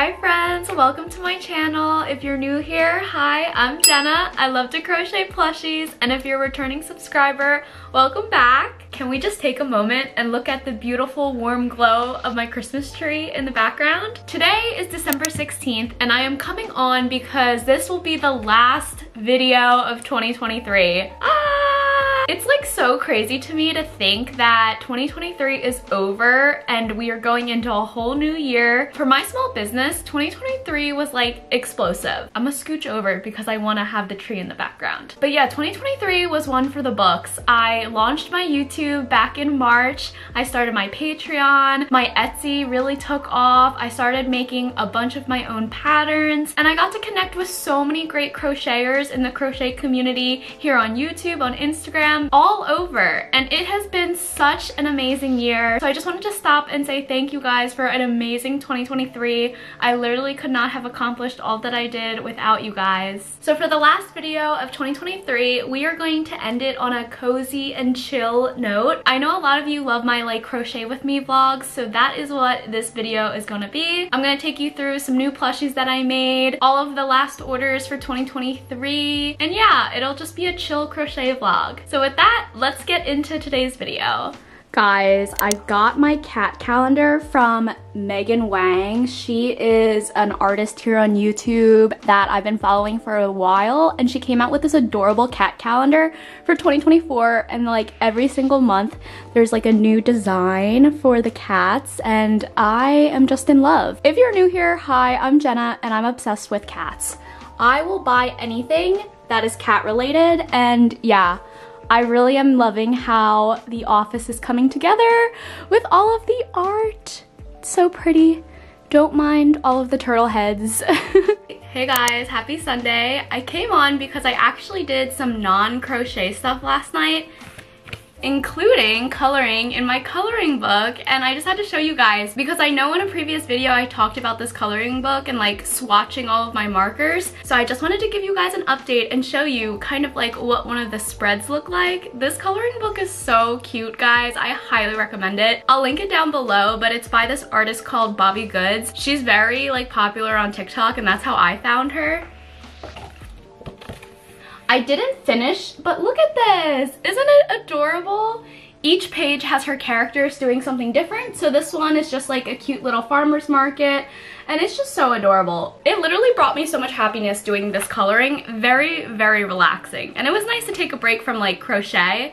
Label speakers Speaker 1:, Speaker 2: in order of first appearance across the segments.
Speaker 1: Hi friends, welcome to my channel. If you're new here, hi, I'm Genna. I love to crochet plushies and if you're a returning subscriber, welcome back. Can we just take a moment and look at the beautiful warm glow of my Christmas tree in the background? Today is December 16th and I am coming on because this will be the last video of 2023. Ah! It's like so crazy to me to think that 2023 is over and we are going into a whole new year. For my small business, 2023 was like explosive. I'm gonna scooch over because I wanna have the tree in the background. But yeah, 2023 was one for the books. I launched my YouTube back in March. I started my Patreon. My Etsy really took off. I started making a bunch of my own patterns and I got to connect with so many great crocheters in the crochet community here on YouTube, on Instagram, Um, all over and it has been such an amazing year. So I just wanted to stop and say thank you guys for an amazing 2023. I literally could not have accomplished all that I did without you guys. So for the last video of 2023, we are going to end it on a cozy and chill note. I know a lot of you love my like crochet with me vlogs, so that is what this video is gonna be. I'm gonna take you through some new plushies that I made, all of the last orders for 2023, and yeah, it'll just be a chill crochet vlog. So with that, let's get into today's video. Guys, I got my cat calendar from Megan Wang. She is an artist here on YouTube that I've been following for a while and she came out with this adorable cat calendar for 2024 and like every single month there's like a new design for the cats and I am just in love. If you're new here, hi, I'm Genna and I'm obsessed with cats. I will buy anything that is cat related and yeah, I really am loving how the office is coming together with all of the art. It's so pretty. Don't mind all of the turtle heads. hey guys, happy Sunday. I came on because I actually did some non-crochet stuff last night including coloring in my coloring book and I just had to show you guys because I know in a previous video I talked about this coloring book and like swatching all of my markers so I just wanted to give you guys an update and show you kind of like what one of the spreads look like. This coloring book is so cute guys. I highly recommend it. I'll link it down below but it's by this artist called Bobbie Goods. She's very like popular on TikTok and that's how I found her. I didn't finish, but look at this. Isn't it adorable? Each page has her characters doing something different. So this one is just like a cute little farmer's market and it's just so adorable. It literally brought me so much happiness doing this coloring. Very, very relaxing. And it was nice to take a break from like crochet.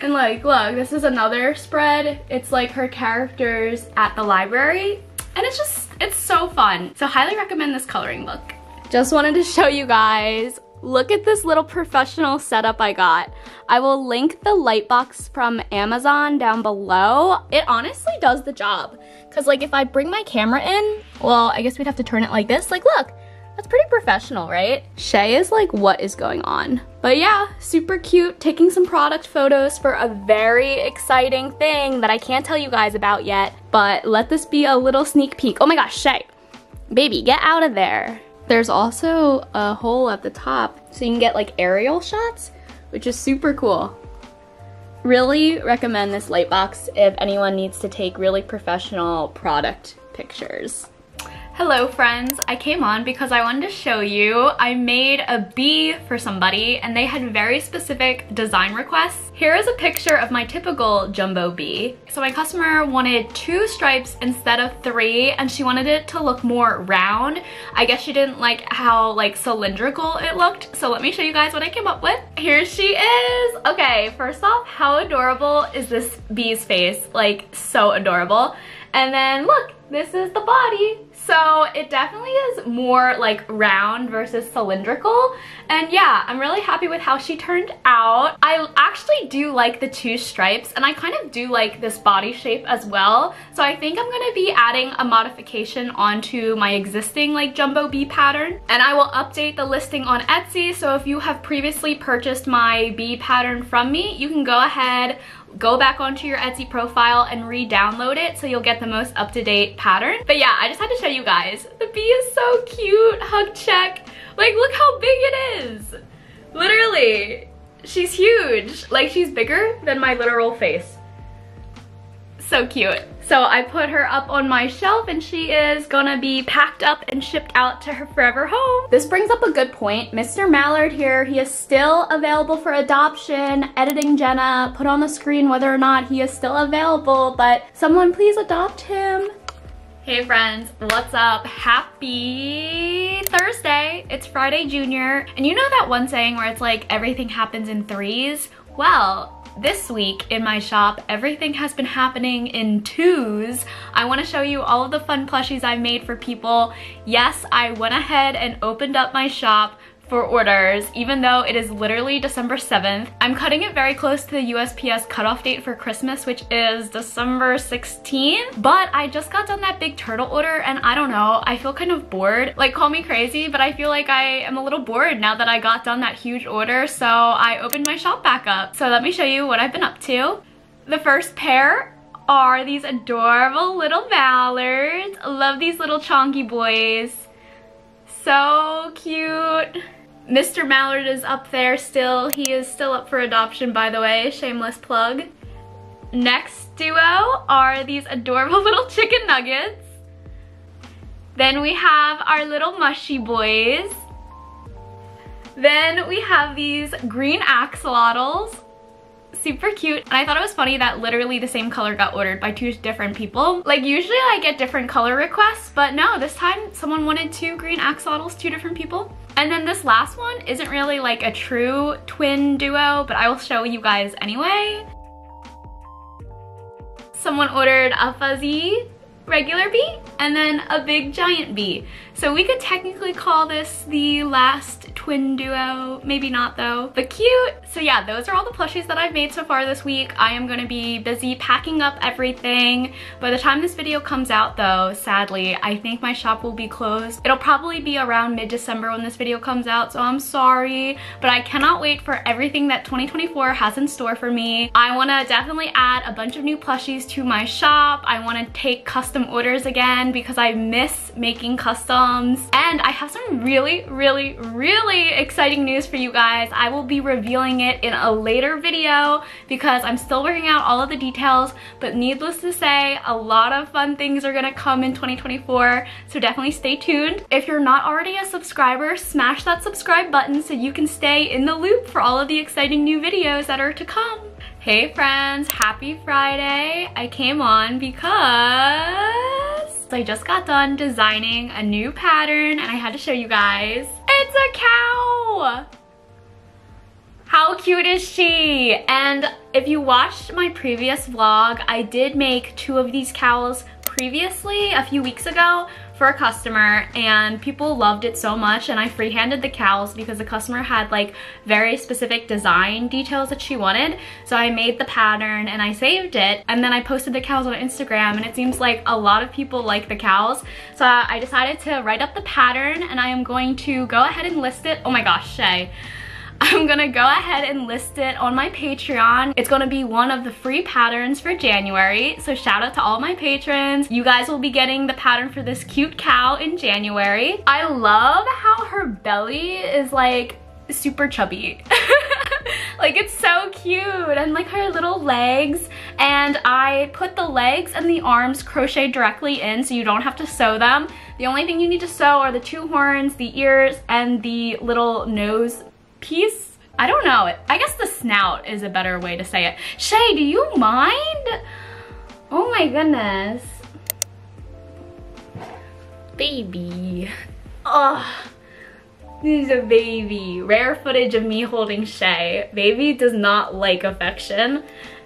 Speaker 1: And like, look, this is another spread. It's like her characters at the library. And it's just, it's so fun. So highly recommend this coloring book. Just wanted to show you guys look at this little professional setup I got. I will link the light box from Amazon down below. It honestly does the job. Cause like if I bring my camera in, well, I guess we'd have to turn it like this. Like look, that's pretty professional, right? Shay is like, what is going on? But yeah, super cute, taking some product photos for a very exciting thing that I can't tell you guys about yet, but let this be a little sneak peek. Oh my gosh, Shay, baby, get out of there. There's also a hole at the top so you can get like aerial shots, which is super cool. Really recommend this light box if anyone needs to take really professional product pictures. Hello friends, I came on because I wanted to show you I made a bee for somebody and they had very specific design requests. Here is a picture of my typical jumbo bee. So my customer wanted two stripes instead of three and she wanted it to look more round. I guess she didn't like how like cylindrical it looked. So let me show you guys what I came up with. Here she is. Okay, first off, how adorable is this bee's face? Like so adorable. And then look, this is the body. So it definitely is more like round versus cylindrical. And yeah, I'm really happy with how she turned out. I actually do like the two stripes and I kind of do like this body shape as well. So I think I'm gonna be adding a modification onto my existing like jumbo bee pattern. And I will update the listing on Etsy. So if you have previously purchased my bee pattern from me, you can go ahead, go back onto your Etsy profile and re-download it so you'll get the most up-to-date pattern. But yeah, I just had to show you guys. The bee is so cute, hug check. Like look how big it is. Literally, she's huge. Like she's bigger than my literal face. so cute. So I put her up on my shelf and she is gonna be packed up and shipped out to her forever home. This brings up a good point. Mr. Mallard here, he is still available for adoption. Editing Genna put on the screen whether or not he is still available, but someone please adopt him. Hey friends, what's up? Happy Thursday. It's Friday Junior. And you know that one saying where it's like everything happens in threes? Well, this week in my shop, everything has been happening in twos. I wanna show you all of the fun plushies I've made for people. Yes, I went ahead and opened up my shop for orders, even though it is literally December 7th. I'm cutting it very close to the USPS cutoff date for Christmas, which is December 16th. But I just got done that big turtle order and I don't know, I feel kind of bored. Like call me crazy, but I feel like I am a little bored now that I got done that huge order. So I opened my shop back up. So let me show you what I've been up to. The first pair are these adorable little mallards. Love these little chonky boys. So cute. Mr. Mallard is up there still. He is still up for adoption, by the way. Shameless plug. Next duo are these adorable little chicken nuggets. Then we have our little mushy boys. Then we have these green axolotls super cute. And I thought it was funny that literally the same color got ordered by two different people. Like usually I get different color requests, but no, this time someone wanted two green axolotls, two different people. And then this last one isn't really like a true twin duo, but I will show you guys anyway. Someone ordered a fuzzy regular bee and then a big giant bee. So we could technically call this the last twin duo. Maybe not though, but cute. So yeah, those are all the plushies that I've made so far this week. I am gonna be busy packing up everything. By the time this video comes out though, sadly, I think my shop will be closed. It'll probably be around mid-December when this video comes out, so I'm sorry. But I cannot wait for everything that 2024 has in store for me. I wanna definitely add a bunch of new plushies to my shop. I wanna take custom orders again because I miss making customs. and I have some really, really, really exciting news for you guys. I will be revealing it in a later video because I'm still working out all of the details, but needless to say, a lot of fun things are gonna come in 2024, so definitely stay tuned. If you're not already a subscriber, smash that subscribe button so you can stay in the loop for all of the exciting new videos that are to come. Hey friends, happy Friday. I came on because I just got done designing a new pattern and I had to show you guys. It's a cow! How cute is she? And if you watched my previous vlog, I did make two of these cows previously a few weeks ago for a customer and people loved it so much and I freehanded the cows because the customer had like very specific design details that she wanted. So I made the pattern and I saved it and then I posted the cows on Instagram and it seems like a lot of people like the cows. So I decided to write up the pattern and I am going to go ahead and list it. Oh my gosh, Shay. I'm gonna go ahead and list it on my Patreon. It's gonna be one of the free patterns for January. So shout out to all my patrons. You guys will be getting the pattern for this cute cow in January. I love how her belly is like super chubby. like it's so cute and like her little legs and I put the legs and the arms crochet directly in so you don't have to sew them. The only thing you need to sew are the two horns, the ears, and the little nose piece. I don't know. I guess the snout is a better way to say it. Shay, do you mind? Oh my goodness. Baby. Oh, this is a baby. Rare footage of me holding Shay. Baby does not like affection.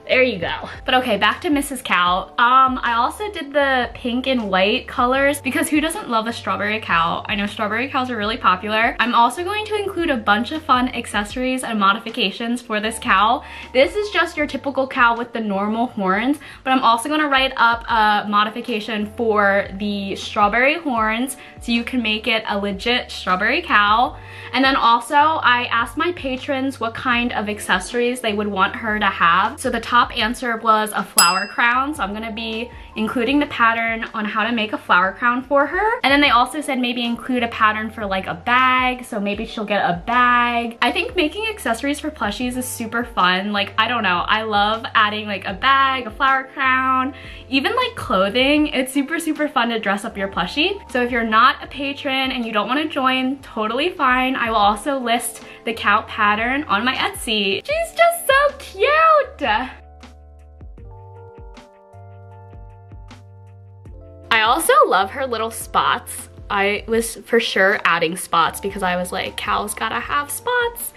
Speaker 1: There you go. But okay, back to Mrs. Cow. Um, I also did the pink and white colors because who doesn't love a strawberry cow? I know strawberry cows are really popular. I'm also going to include a bunch of fun accessories and modifications for this cow. This is just your typical cow with the normal horns, but I'm also gonna write up a modification for the strawberry horns so you can make it a legit strawberry cow. And then also I asked my patrons what kind of accessories they would want her to have. So the top top answer was a flower crown. So I'm gonna be including the pattern on how to make a flower crown for her. And then they also said maybe include a pattern for like a bag. So maybe she'll get a bag. I think making accessories for plushies is super fun. Like, I don't know. I love adding like a bag, a flower crown, even like clothing. It's super, super fun to dress up your plushie. So if you're not a patron and you don't want to join, totally fine. I will also list the count pattern on my Etsy. She's just so cute! I also love her little spots. I was for sure adding spots because I was like, cows gotta have spots.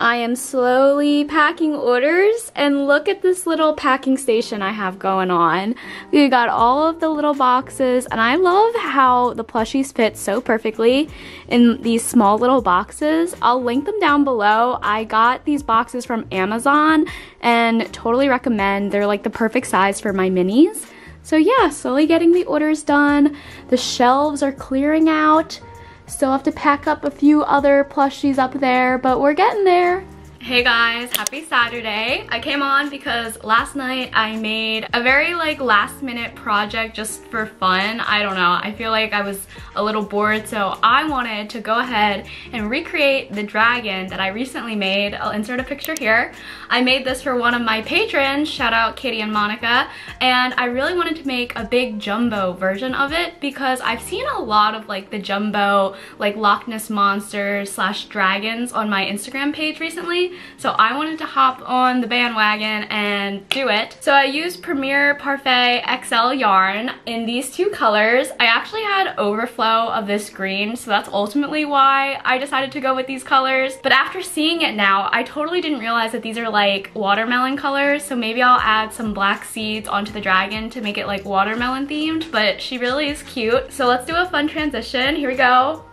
Speaker 1: I am slowly packing orders and look at this little packing station I have going on. We got all of the little boxes and I love how the plushies fit so perfectly in these small little boxes. I'll link them down below. I got these boxes from Amazon and totally recommend. They're like the perfect size for my minis. So yeah, slowly getting the orders done. The shelves are clearing out. Still have to pack up a few other plushies up there, but we're getting there. Hey guys, happy Saturday. I came on because last night I made a very like last minute project just for fun. I don't know, I feel like I was a little bored so I wanted to go ahead and recreate the dragon that I recently made. I'll insert a picture here. I made this for one of my patrons, shout out Katie and Monica, and I really wanted to make a big jumbo version of it because I've seen a lot of like the jumbo like Loch Ness monsters slash dragons on my Instagram page recently so I wanted to hop on the bandwagon and do it. So I used Premier Parfait XL yarn in these two colors. I actually had overflow of this green, so that's ultimately why I decided to go with these colors. But after seeing it now, I totally didn't realize that these are like watermelon colors, so maybe I'll add some black seeds onto the dragon to make it like watermelon themed, but she really is cute. So let's do a fun transition. Here we go.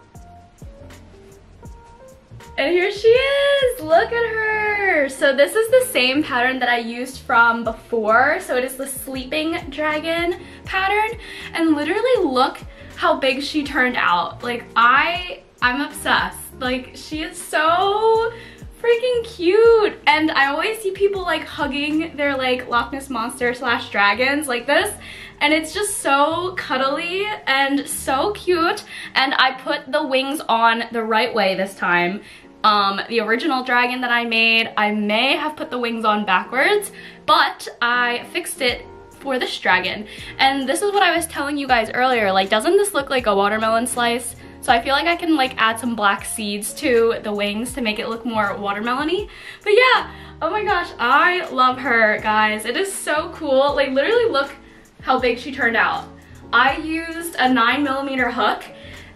Speaker 1: And here she is, look at her. So this is the same pattern that I used from before. So it is the sleeping dragon pattern. And literally look how big she turned out. Like I, I'm obsessed. Like she is so freaking cute. And I always see people like hugging their like Loch Ness Monster slash dragons like this. And it's just so cuddly and so cute. And I put the wings on the right way this time um, the original dragon that I made, I may have put the wings on backwards, but I fixed it for this dragon. And this is what I was telling you guys earlier, like doesn't this look like a watermelon slice? So I feel like I can like add some black seeds to the wings to make it look more watermelony. But yeah, oh my gosh, I love her, guys. It is so cool. Like literally look how big she turned out. I used a nine millimeter hook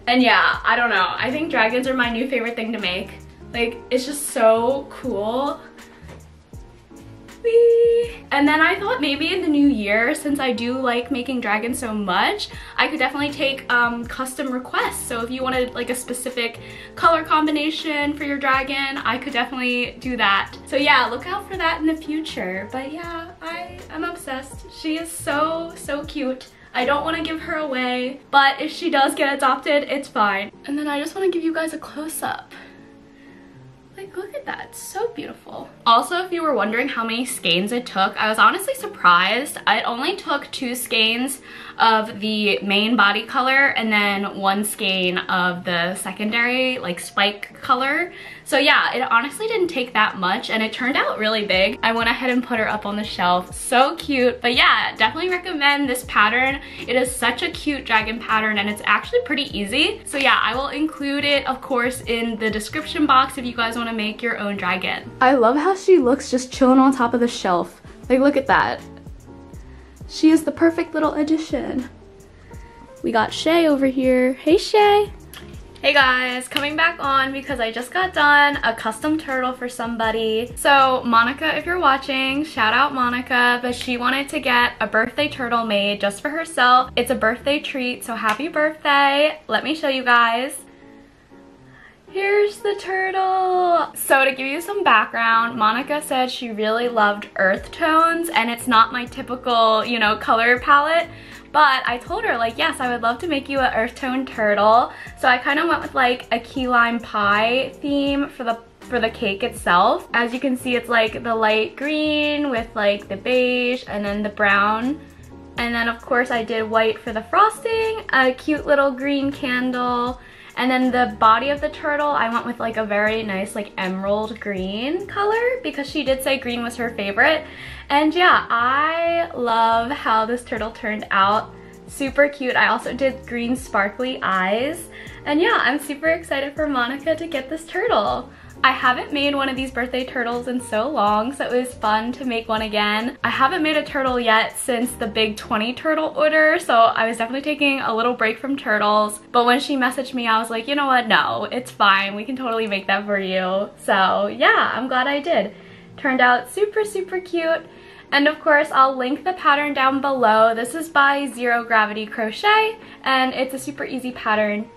Speaker 1: and yeah, I don't know. I think dragons are my new favorite thing to make. Like, it's just so cool. Whee! And then I thought maybe in the new year, since I do like making dragons so much, I could definitely take um, custom requests. So if you wanted like a specific color combination for your dragon, I could definitely do that. So yeah, look out for that in the future. But yeah, I am obsessed. She is so, so cute. I don't want to give her away, but if she does get adopted, it's fine. And then I just want to give you guys a close-up. Like, look at that, so beautiful. Also, if you were wondering how many skeins it took, I was honestly surprised. It only took two skeins of the main body color and then one skein of the secondary like spike color. So yeah, it honestly didn't take that much and it turned out really big. I went ahead and put her up on the shelf. So cute. But yeah, definitely recommend this pattern. It is such a cute dragon pattern and it's actually pretty easy. So yeah, I will include it of course in the description box if you guys want to make your own dragon. I love how she looks just chilling on top of the shelf. Like look at that. She is the perfect little addition. We got Shay over here. Hey Shay. Hey guys, coming back on because I just got done a custom turtle for somebody. So Monica, if you're watching, shout out Monica, but she wanted to get a birthday turtle made just for herself. It's a birthday treat, so happy birthday. Let me show you guys. Here's the turtle. So to give you some background, Monica said she really loved earth tones and it's not my typical, you know, color palette. But I told her like, yes, I would love to make you an earth tone turtle. So I kind of went with like a key lime pie theme for the for the cake itself. As you can see, it's like the light green with like the beige and then the brown. And then of course I did white for the frosting, a cute little green candle, and then the body of the turtle, I went with like a very nice like emerald green color because she did say green was her favorite. And yeah, I love how this turtle turned out. Super cute. I also did green sparkly eyes. And yeah, I'm super excited for Monica to get this turtle. I haven't made one of these birthday turtles in so long, so it was fun to make one again. I haven't made a turtle yet since the big 20 turtle order, so I was definitely taking a little break from turtles. But when she messaged me, I was like, you know what, no, it's fine. We can totally make that for you. So yeah, I'm glad I did. Turned out super, super cute. And of course, I'll link the pattern down below. This is by Zero Gravity Crochet, and it's a super easy pattern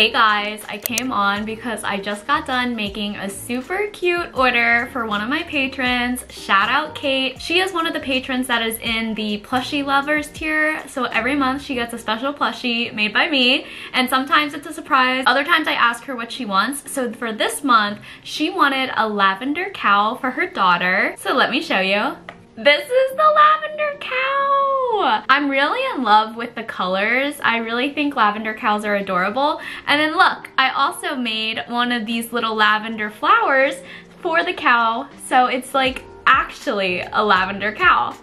Speaker 1: Hey guys, I came on because I just got done making a super cute order for one of my patrons. Shout out Kate. She is one of the patrons that is in the plushie lovers tier. So every month she gets a special plushie made by me and sometimes it's a surprise. Other times I ask her what she wants. So for this month, she wanted a lavender cow for her daughter. So let me show you. This is the lavender cow. I'm really in love with the colors. I really think lavender cows are adorable. And then look, I also made one of these little lavender flowers for the cow. So it's like actually a lavender cow.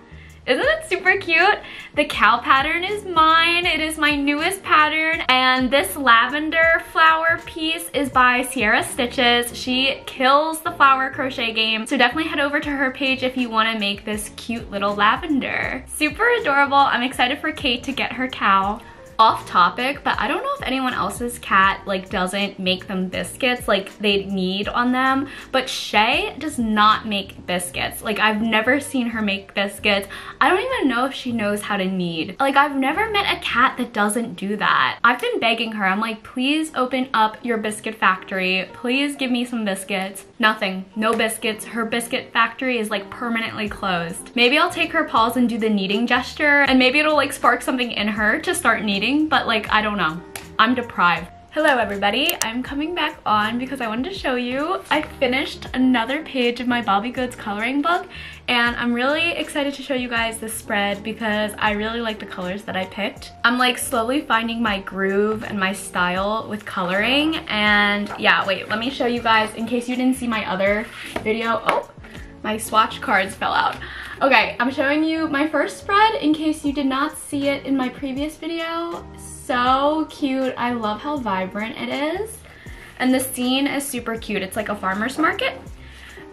Speaker 1: Isn't it super cute? The cow pattern is mine. It is my newest pattern. And this lavender flower piece is by Sierra Stitches. She kills the flower crochet game. So definitely head over to her page if you wanna make this cute little lavender. Super adorable. I'm excited for Kate to get her cow off topic, but I don't know if anyone else's cat like doesn't make them biscuits like they need on them, but Shay does not make biscuits. Like I've never seen her make biscuits. I don't even know if she knows how to knead. Like I've never met a cat that doesn't do that. I've been begging her. I'm like, please open up your biscuit factory. Please give me some biscuits. Nothing, no biscuits. Her biscuit factory is like permanently closed. Maybe I'll take her paws and do the kneading gesture and maybe it'll like spark something in her to start kneading but like, I don't know. I'm deprived. Hello everybody, I'm coming back on because I wanted to show you I finished another page of my Bobbie Goods coloring book and I'm really excited to show you guys this spread because I really like the colors that I picked. I'm like slowly finding my groove and my style with coloring and yeah, wait, let me show you guys in case you didn't see my other video. Oh, my swatch cards fell out. Okay, I'm showing you my first spread in case you did not see it in my previous video. So cute. I love how vibrant it is. And the scene is super cute. It's like a farmer's market.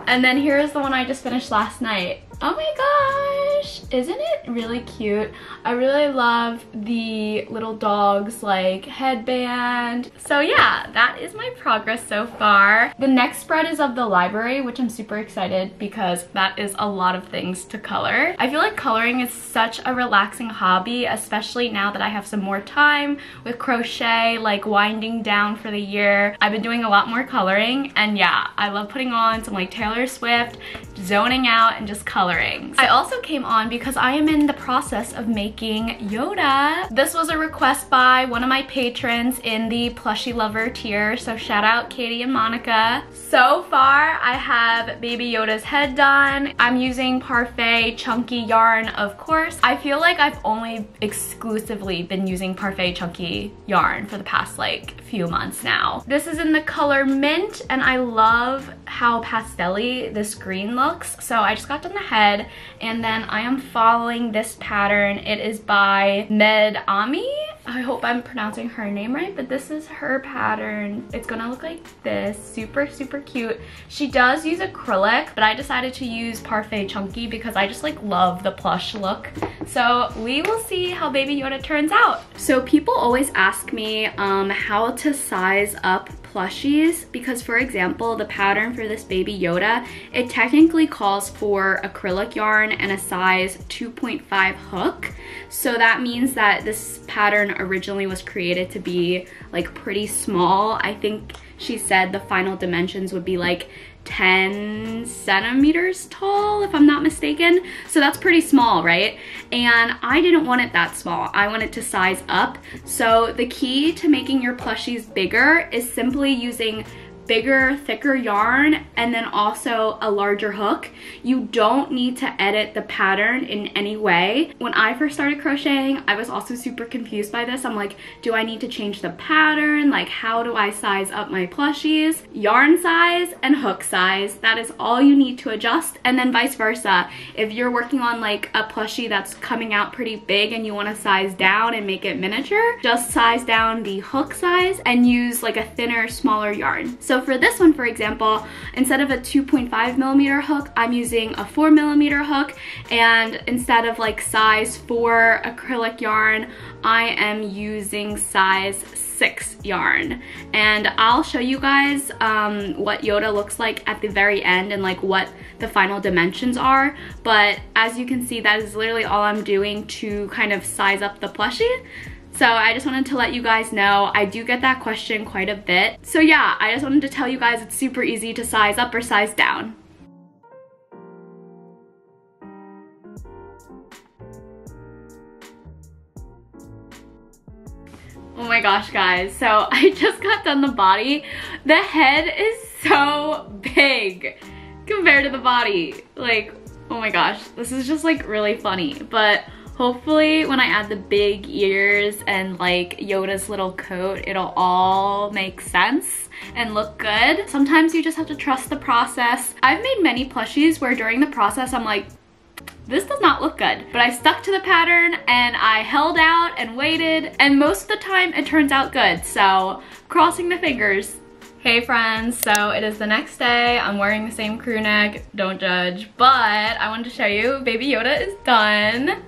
Speaker 1: And then here's the one I just finished last night. Oh my gosh, isn't it really cute? I really love the little dog's like headband. So yeah, that is my progress so far. The next spread is of the library, which I'm super excited because that is a lot of things to color. I feel like coloring is such a relaxing hobby, especially now that I have some more time with crochet, like winding down for the year. I've been doing a lot more coloring and yeah, I love putting on some like Taylor Swift zoning out and just coloring. I also came on because I am in the process of making Yoda. This was a request by one of my patrons in the plushie lover tier, so shout out Katie and Monica. So far, I have Baby Yoda's head done. I'm using Parfait Chunky yarn, of course. I feel like I've only exclusively been using Parfait Chunky yarn for the past like few months now. This is in the color Mint, and I love how pastel this green looks. So I just got done the head, and then I am following this pattern. It is by Med Ami. I hope I'm pronouncing her name right, but this is her pattern. It's gonna look like this, super, super cute. She does use acrylic, but I decided to use Parfait Chunky because I just like love the plush look. So we will see how Baby Yoda turns out. So people always ask me um, how to size up plushies because for example the pattern for this baby Yoda it technically calls for acrylic yarn and a size 2.5 hook. So that means that this pattern originally was created to be like pretty small. I think she said the final dimensions would be like 10 centimeters tall, if I'm not mistaken. So that's pretty small, right? And I didn't want it that small. I wanted to size up. So the key to making your plushies bigger is simply using bigger, thicker yarn and then also a larger hook. You don't need to edit the pattern in any way. When I first started crocheting, I was also super confused by this. I'm like, do I need to change the pattern? Like, how do I size up my plushies? Yarn size and hook size, that is all you need to adjust. And then vice versa. If you're working on like a plushie that's coming out pretty big and you wanna size down and make it miniature, just size down the hook size and use like a thinner, smaller yarn. So so for this one, for example, instead of a 2.5 millimeter hook, I'm using a four millimeter hook. And instead of like size four acrylic yarn, I am using size six yarn. And I'll show you guys um, what Yoda looks like at the very end and like what the final dimensions are. But as you can see, that is literally all I'm doing to kind of size up the plushie. So I just wanted to let you guys know, I do get that question quite a bit. So yeah, I just wanted to tell you guys it's super easy to size up or size down. Oh my gosh, guys. So I just got done the body. The head is so big compared to the body. Like, oh my gosh, this is just like really funny. But Hopefully when I add the big ears and like Yoda's little coat, it'll all make sense and look good. Sometimes you just have to trust the process. I've made many plushies where during the process I'm like, this does not look good. But I stuck to the pattern and I held out and waited and most of the time it turns out good. So crossing the fingers. Hey friends, so it is the next day. I'm wearing the same crew neck, don't judge. But I wanted to show you, Baby Yoda is done.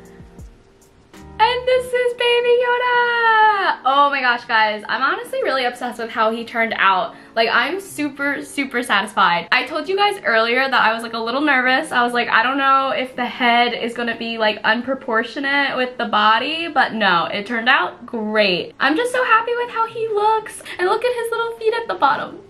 Speaker 1: And this is Baby Yoda! Oh my gosh, guys. I'm honestly really obsessed with how he turned out. Like, I'm super, super satisfied. I told you guys earlier that I was like a little nervous. I was like, I don't know if the head is gonna be like unproportionate with the body, but no, it turned out great. I'm just so happy with how he looks. And look at his little feet at the bottom.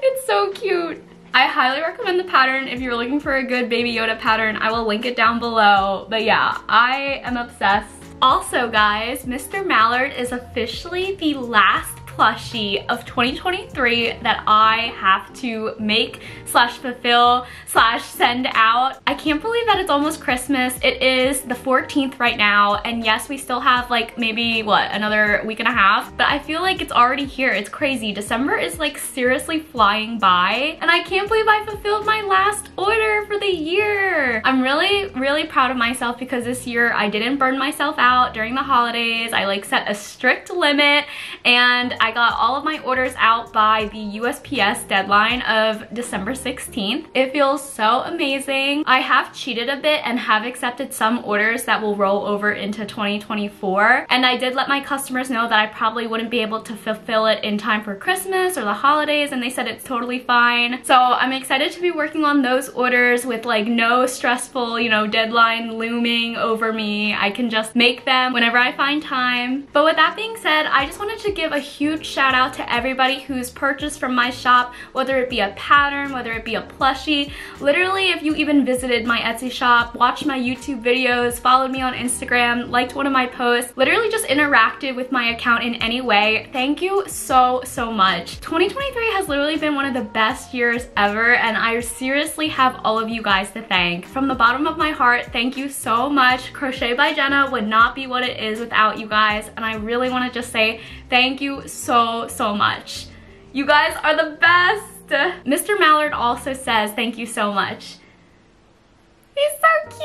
Speaker 1: It's so cute. I highly recommend the pattern if you're looking for a good Baby Yoda pattern. I will link it down below. But yeah, I am obsessed. Also guys, Mr. Mallard is officially the last plushie of 2023 that I have to make slash fulfill slash send out. I can't believe that it's almost Christmas. It is the 14th right now and yes we still have like maybe what another week and a half but I feel like it's already here. It's crazy. December is like seriously flying by and I can't believe I fulfilled my last order for the year. I'm really really proud of myself because this year I didn't burn myself out during the holidays. I like set a strict limit and I got all of my orders out by the USPS deadline of December 16th. It feels so amazing. I have cheated a bit and have accepted some orders that will roll over into 2024. And I did let my customers know that I probably wouldn't be able to fulfill it in time for Christmas or the holidays and they said it's totally fine. So I'm excited to be working on those orders with like no stressful, you know, deadline looming over me. I can just make them whenever I find time. But with that being said, I just wanted to give a huge huge shout out to everybody who's purchased from my shop, whether it be a pattern, whether it be a plushie. Literally, if you even visited my Etsy shop, watched my YouTube videos, followed me on Instagram, liked one of my posts, literally just interacted with my account in any way, thank you so, so much. 2023 has literally been one of the best years ever and I seriously have all of you guys to thank. From the bottom of my heart, thank you so much. Crochet by Genna would not be what it is without you guys and I really want to just say thank you so, so much. You guys are the best. Mr. Mallard also says thank you so much. He's so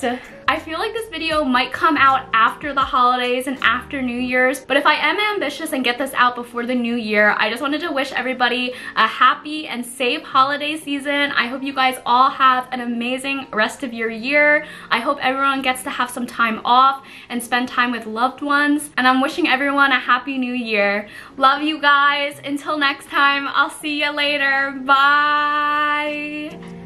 Speaker 1: cute! I feel like this video might come out after the holidays and after New Year's, but if I am ambitious and get this out before the new year, I just wanted to wish everybody a happy and safe holiday season. I hope you guys all have an amazing rest of your year. I hope everyone gets to have some time off and spend time with loved ones, and I'm wishing everyone a happy new year. Love you guys. Until next time, I'll see you later. Bye!